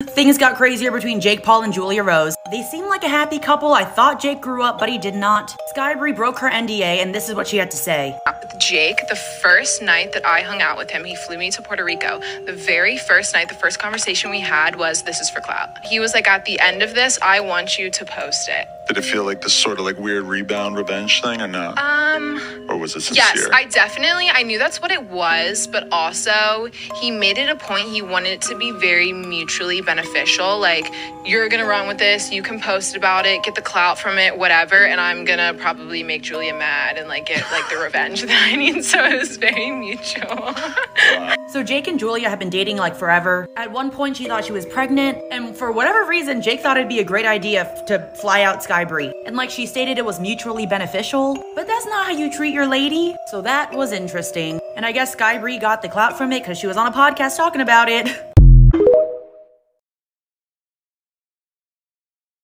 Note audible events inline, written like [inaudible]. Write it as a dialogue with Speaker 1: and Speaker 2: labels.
Speaker 1: Things got crazier between Jake Paul and Julia Rose. They seem like a happy couple. I thought Jake grew up, but he did not. Sky Bri broke her NDA, and this is what she had to say.
Speaker 2: Jake, the first night that I hung out with him, he flew me to Puerto Rico. The very first night, the first conversation we had was, This is for clout. He was like, At the end of this, I want you to post it.
Speaker 3: Did it feel like this sort of like weird rebound revenge thing or no?
Speaker 2: Um,
Speaker 3: or was it sincere?
Speaker 2: yes, I definitely, I knew that's what it was, but also he made it a point he wanted it to be very mutually beneficial. Like, you're gonna run with this, you can post about it, get the clout from it, whatever, and I'm gonna probably make Julia mad and like get like the [laughs] revenge that I need. So it was very mutual. [laughs]
Speaker 1: So Jake and Julia have been dating like forever. At one point, she thought she was pregnant, and for whatever reason, Jake thought it'd be a great idea f- to fly out Sky Bri. And like she stated, it was mutually beneficial. But that's not how you treat your lady. So that was interesting. And I guess Sky Bri got the clout from it because she was on a podcast talking about it. [laughs]